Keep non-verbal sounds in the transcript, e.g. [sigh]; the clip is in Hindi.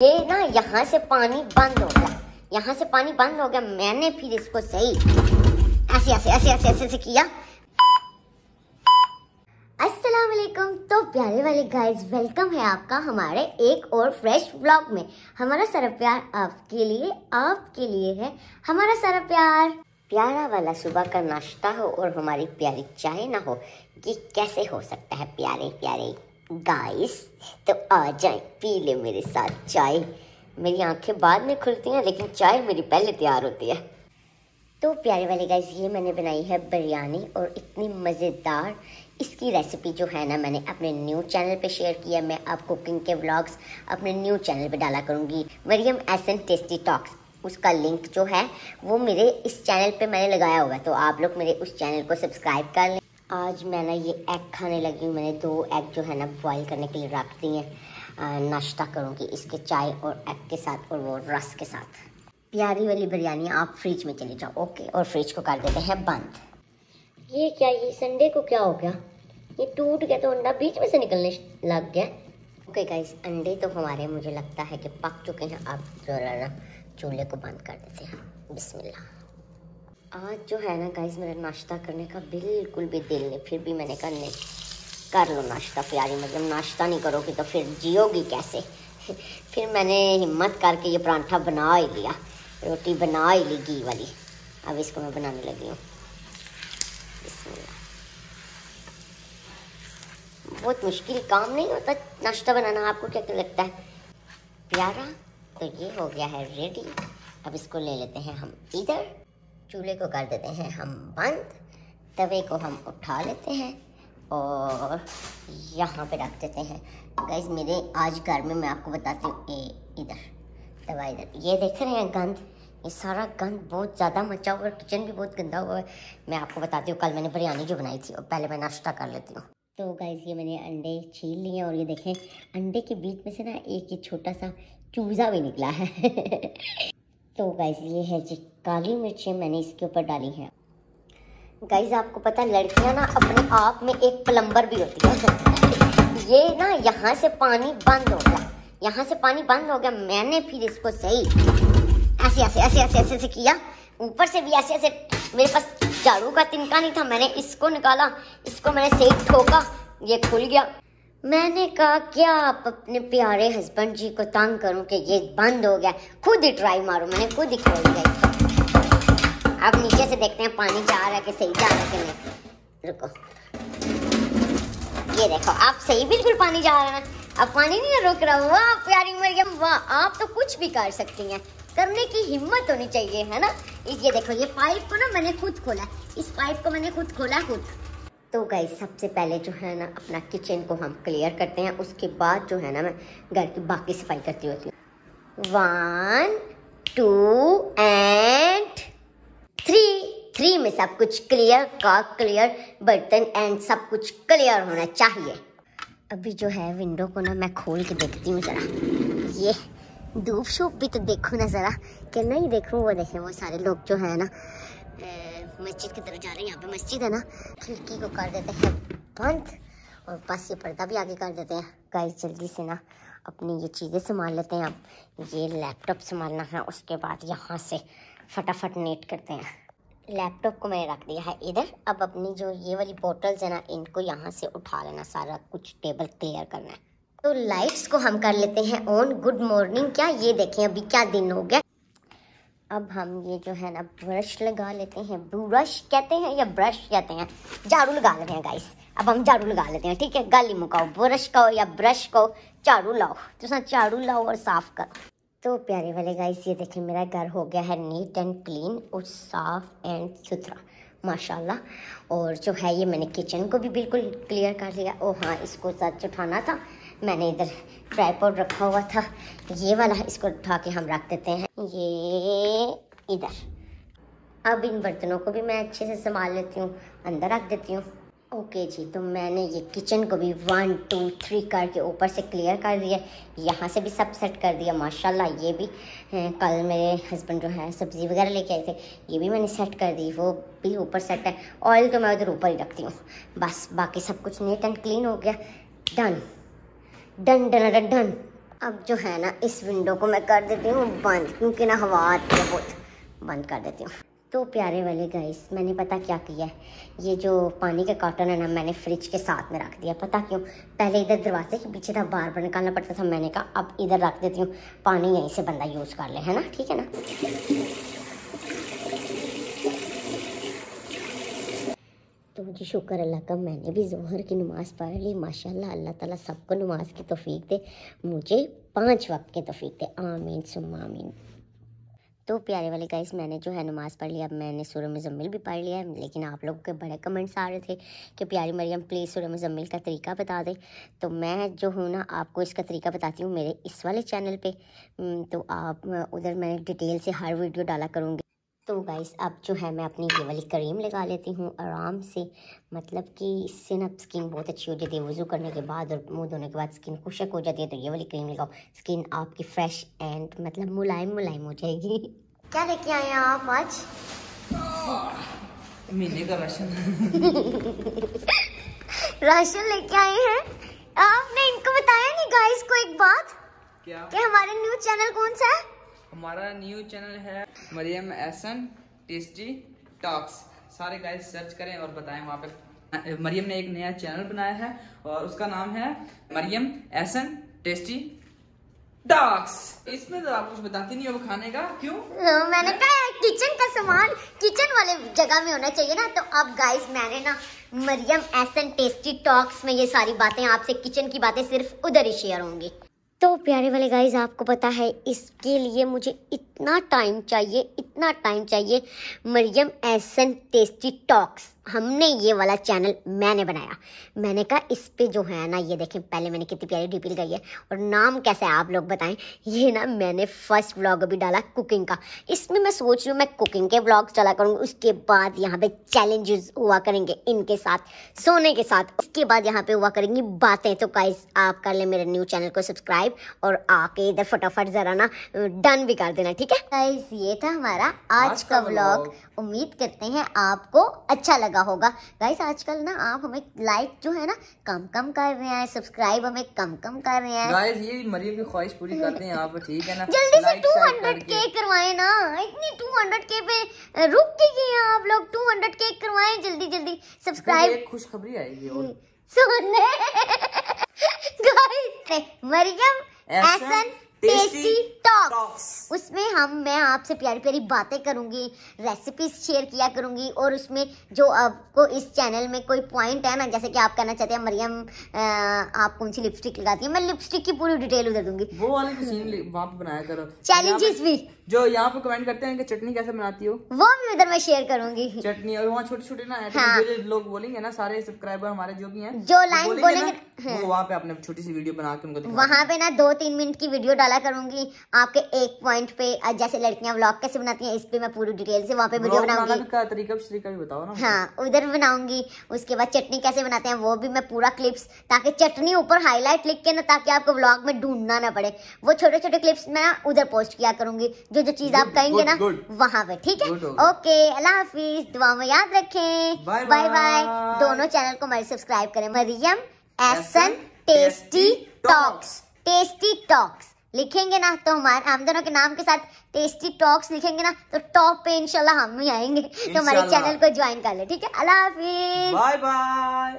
ये ना यहाँ से पानी बंद हो गया। यहाँ से पानी बंद हो गया मैंने फिर इसको सही ऐसे ऐसे ऐसे ऐसे ऐसे, ऐसे किया। अस्सलाम वालेकुम तो प्यारे वाले गाइस वेलकम है आपका हमारे एक और फ्रेश व्लॉग में। हमारा सारा प्यार आपके लिए आपके लिए है। हमारा सारा प्यार। प्यारा वाला सुबह का नाश्ता हो और हमारी प्यारी चाय ना हो ये कैसे हो सकता है प्यारे प्यारे? गाइस तो आ जाए, पी ले मेरे साथ चाय। मेरी आँखें बाद में खुलती हैं, लेकिन चाय मेरी पहले तैयार होती है। तो प्यारे वाले गाइस ये मैंने बनाई है बिरयानी, और इतनी मज़ेदार। इसकी रेसिपी जो है ना, मैंने अपने न्यू चैनल पे शेयर किया मैं अब कुकिंग के व्लॉग्स अपने न्यू चैनल पे डाला करूँगी। Mariyam Ehsan tasty talks उसका लिंक जो है, वो मेरे इस चैनल पे मैंने लगाया हुआ है। तो आप लोग मेरे उस चैनल को सब्सक्राइब कर लें। आज मैं ना ये एग खाने लगी हूँ। मैंने दो एग जो है ना बॉईल करने के लिए रख दी हैं। नाश्ता करूँगी इसके चाय और एग के साथ और वो रस के साथ। प्यारी वाली बिरयानी आप फ्रिज में चले जाओ ओके और फ्रिज को कर देते हैं बंद। ये क्या, ये संडे को क्या हो गया? ये टूट गया तो अंडा बीच में से निकलने लग गया। ओके गाइस अंडे तो हमारे मुझे लगता है कि पक चुके हैं। आप जरा ना चूल्हे को बंद कर देते हैं। बिस्मिल्लाह। आज जो है ना गाइस मेरा नाश्ता करने का बिल्कुल भी दिल नहीं, फिर भी मैंने कहा, नहीं, कर लो नाश्ता, प्यारी मतलब नाश्ता नहीं करोगी तो फिर जियोगी कैसे? [laughs] फिर मैंने हिम्मत करके ये परांठा बना ही लिया, रोटी बना ही ली, घी वाली। अब इसको मैं बनाने लगी हूँ। बहुत मुश्किल काम नहीं होता नाश्ता बनाना, आपको क्या लगता है? प्यारा तो ये हो गया है रेडी अब इसको ले लेते हैं हम इधर। चूल्हे को कर देते हैं हम बंद, तवे को हम उठा लेते हैं और यहाँ पे रख देते हैं। गाइस मेरे आज घर में मैं आपको बताती हूँ इधर, तवा इधर। ये देख रहे हैं गंद, ये सारा गंद बहुत ज़्यादा मचा हुआ है किचन भी बहुत गंदा हुआ है। मैं आपको बताती हूँ, कल मैंने बिरयानी जो बनाई थी, और पहले मैं नाश्ता कर लेती हूँ। तो गाइस ये मैंने अंडे छील लिए और ये देखें, अंडे के बीच में से ना एक ये छोटा सा चूज़ा भी निकला है। [laughs] तो गाइस ये है जी काली मिर्चें मैंने इसके ऊपर डाली हैं। गाइस आपको पता है, लड़कियाँ ना अपने आप में एक प्लम्बर भी होती है। ये ना यहाँ से पानी बंद हो गया। यहाँ से पानी बंद हो गया, मैंने फिर इसको सही ऐसे ऐसे ऐसे ऐसे ऐसे ऐसे किया। ऊपर से भी ऐसे ऐसे, मेरे पास झाड़ू का तिनका नहीं था, मैंने इसको निकाला, इसको मैंने सही ठोका, ये खुल गया। मैंने कहा, क्या आप अपने प्यारे हस्बैंड जी को तंग करूँ कि ये बंद हो गया? खुद ही ट्राई मारो, मैंने खुद ही खोल दिया। अब नीचे से देखते हैं पानी जा रहा है कि सही जा रहा है कि नहीं। रुको। ये देखो, आप सही बिल्कुल पानी जा रहा है। अब पानी नहीं रुक रहा वाह प्यारी मरियम वाह, आप तो कुछ भी कर सकती हैं। करने की हिम्मत होनी चाहिए, है ना? ये देखो, ये पाइप को ना मैंने खुद खोला इस पाइप को मैंने खुद खोला खुद तो गई सबसे पहले जो है ना, अपना किचन को हम क्लियर करते हैं। उसके बाद जो है ना, मैं घर की बाकी सफ़ाई करती होती हूँ। One two and three three में सब कुछ क्लियर का क्लियर बर्तन एंड सब कुछ क्लियर होना चाहिए। अभी जो है विंडो को ना मैं खोल के देखती हूँ ज़रा। ये धूप शूप भी तो देखो ना ज़रा, कि नहीं देखूँ वो देखें, वो सारे लोग जो है ना मस्जिद की तरफ़ जा रहे हैं, यहाँ पे मस्जिद है ना। खिड़की को कर देते हैं बंद और बस ये पर्दा भी आगे कर देते हैं। गाइस जल्दी से ना अपनी ये चीज़ें संभाल लेते हैं। अब ये लैपटॉप संभालना है, उसके बाद यहाँ से फटाफट नेट करते हैं। लैपटॉप को मैंने रख दिया है इधर। अब अपनी जो ये वाली बोटल्स है ना, इनको यहाँ से उठा लेना सारा कुछ टेबल क्लियर करना है। तो लाइट्स को हम कर लेते हैं ऑन गुड मॉर्निंग क्या ये देखें, अभी क्या दिन हो गया? अब हम ये जो है ना ब्रश लगा लेते हैं। ब्रश कहते हैं या ब्रश कहते हैं? झाड़ू लगा लेते हैं गाइस अब हम झाड़ू लगा लेते हैं, ठीक है? गाली मुकाओ। ब्रश कहो या ब्रश कहो झाड़ू लाओ। तो झाड़ू लाओ और साफ़ करो। तो प्यारे वाले गाइस ये देखें मेरा घर हो गया है नीट एंड क्लीन और साफ़ एंड सुथरा, माशाल्लाह। और जो है ये मैंने किचन को भी बिल्कुल क्लियर कर लिया। ओ हाँ इसको सच उठाना था। मैंने इधर ट्राईपोर्ड रखा हुआ था। ये वाला इसको उठा के हम रख देते हैं। ये इधर। अब इन बर्तनों को भी मैं अच्छे से संभाल लेती हूँ, अंदर रख देती हूँ। ओके जी तो मैंने ये किचन को भी वन, टू, थ्री करके ऊपर से क्लियर कर दिया। यहाँ से भी सब सेट कर दिया, माशाल्लाह, ये भी कल मेरे हस्बैंड जो है, सब्ज़ी वगैरह लेके आए थे, ये भी मैंने सेट कर दी, वो भी ऊपर सेट है। ऑयल तो मैं उधर ऊपर ही रखती हूँ। बस, बाकी सब कुछ नीट एंड क्लीन हो गया। Done. Done done done done. अब जो है ना, इस विंडो को मैं कर देती हूँ बंद, क्योंकि ना हवा आती है बहुत। बंद कर देती हूँ। तो प्यारे वाले गाइस मैंने पता क्या किया है? ये जो पानी का कॉटन है ना, मैंने फ्रिज के साथ में रख दिया। पता क्यों? पहले इधर दरवाजे के पीछे था बार बार निकालना पड़ता था, मैंने कहा, अब इधर रख देती हूँ। पानी यहीं से बंदा यूज़ कर ले, है ना? ठीक है ना? तो मुझे शुक्र अल्लाह का मैंने भी जोहर की नमाज़ पढ़ ली। माशाल्लाह, अल्लाह ताला सबको नमाज़ की तौफीक दे। मुझे पाँच वक्त की तौफीक दे। आमीन, सुम्मा आमीन। तो प्यारे वाले गाइस मैंने जो है नमाज़ पढ़ लिया अब मैंने सूर्य मज़म्मिल भी पढ़ लिया है। लेकिन आप लोगों के बड़े कमेंट्स आ रहे थे कि प्यारी मरियम प्लीज़ सूर्य मुजम्मिल का तरीका बता दे। तो मैं जो हूँ ना, आपको इसका तरीका बताती हूँ मेरे इस वाले चैनल पर तो आप, उधर मैं डिटेल से हर वीडियो डाला करूँगी। तो गाइस अब जो है मैं अपनी ये वाली क्रीम लगा लेती हूँ आराम से। मतलब कि इससे ना स्किन बहुत अच्छी हो जाती है। वज़ू करने के बाद और मुँह धोने के बाद स्किन खुशक हो जाती है। तो ये वाली क्रीम लगाओ। स्किन आपकी फ्रेश एंड मतलब मुलायम मुलायम हो जाएगी। [laughs] क्या लेके आए हैं आप आज? [laughs] महीने का राशन। [laughs] राशन लेके आए हैं। आपने इनको बताया नहीं गाइस को एक बात? क्या? कि हमारे न्यूज़ चैनल कौन सा है? हमारा न्यू चैनल है मरियम एहसन टेस्टी टॉक्स। सारे गाइस सर्च करें और बताएँ वहाँ पे। मरियम ने एक नया चैनल बनाया है और उसका नाम है मरियम एहसन टेस्टी टॉक्स। इसमें तो आप कुछ बताती नहीं हो खाने का। क्यों? हाँ, मैंने कहा किचन का सामान किचन वाले जगह में होना चाहिए ना। तो अब गाइस मैंने ना मरियम एसन टेस्टी टॉक्स में ये सारी बातें आपसे किचन की बातें सिर्फ़ उधर ही शेयर होंगी। तो प्यारे वाले गाइज़ आपको पता है इसके लिए मुझे इतना टाइम चाहिए, इतना टाइम चाहिए, मरियम एसन टेस्टी टॉक्स हमने ये वाला चैनल मैंने बनाया। मैंने कहा, इस पे जो है ना, ये देखें, पहले मैंने कितनी प्यारी डीपी लगाई है, और नाम कैसे है आप लोग बताएँ, ये ना मैंने फ़र्स्ट व्लॉग अभी डाला कुकिंग का। इसमें मैं सोच रही हूँ, मैं कुकिंग के व्लॉग्स डाला करूँगी उसके बाद यहाँ पे चैलेंजेस हुआ करेंगे इनके साथ, सोने के साथ। उसके बाद यहाँ पे हुआ करेंगी बातें। तो गाइस आप कर लें मेरे न्यू चैनल को सब्सक्राइब और आके इधर फटाफट ज़रा ना डन भी कर देना, ठीक है? गाइस ये था हमारा आज का व्लॉग उम्मीद करते हैं आपको अच्छा लगा होगा। गाइस आजकल ना आप हमें लाइक जो है ना कम कम कर रहे हैं सब्सक्राइब हमें कम कम कर रहे हैं। गाइस ये मरियम की ख्वाहिश पूरी करते हैं आप ठीक है ना? जल्दी से 200 के करवाएँ ना। इतनी 200 के पे रुक के गए आप लोग 200 के करवाएँ जल्दी जल्दी। सब्सक्राइब एक खुशखबरी आएगी और। सुनने guys [laughs] Mariyam Ehsan tasty talks उसमें हम मैं आपसे प्यारी प्यारी बातें करूँगी रेसिपीज़ शेयर किया करूँगी और उसमें जो आपको इस चैनल में कोई पॉइंट है ना जैसे कि आप कहना चाहते हैं मरियम आप कौन सी लिपस्टिक लगाती है मैं लिपस्टिक की पूरी डिटेल उधर दूँगी। वो वाली सीन वहाँ पे बनाया करो। चैलेंजेस भी। जो यहाँ पे कमेंट करते हैं कि चटनी कैसे बनाती हो? वो भी उधर मैं शेयर करूँगी। चटनी और वहाँ छोटे छोटे ना हाँ। जो लोग बोलेंगे ना सारे सब्सक्राइबर हमारे जो भी हैं जो लाइन बोलेंगे बोलेंगे हाँ। वहाँ पे अपने छोटी सी वीडियो बना के उनको वहाँ पे ना दो तीन मिनट की वीडियो डाला करूँगी। आपके एक पॉइंट पे जैसे लड़कियाँ व्लॉग कैसे बनाती हैं इस पे मैं पूरी डिटेल से वहाँ पे वीडियो बनाऊँगी। का तरीका तरीका भी बताओ ना हाँ उधर बनाऊँगी। उसके बाद चटनी कैसे बनाते हैं वो भी मैं पूरा क्लिप्स ताकि चटनी ऊपर हाईलाइट लिख के ना ताकि आपको व्लॉग में ढूंढना ना पड़े। वो छोटे छोटे क्लिप्स मैं उधर पोस्ट किया करूँगी। जो जो चीज़ आप कहेंगे ना वहाँ पे ठीक है? ओके अल्लाह हाफिज। दुआ में याद रखें। बाय बाय दोनों चैनल को हमारे सब्सक्राइब करें। Mariyam Ehsan tasty talks tasty talks लिखेंगे ना तो हमारे हम दोनों के नाम के साथ टेस्टी टॉक्स लिखेंगे ना तो टॉप पे इंशाल्लाह हम ही आएँगे। तो हमारे चैनल को ज्वाइन कर ले ठीक है? अल्लाह हाफिज। Bye bye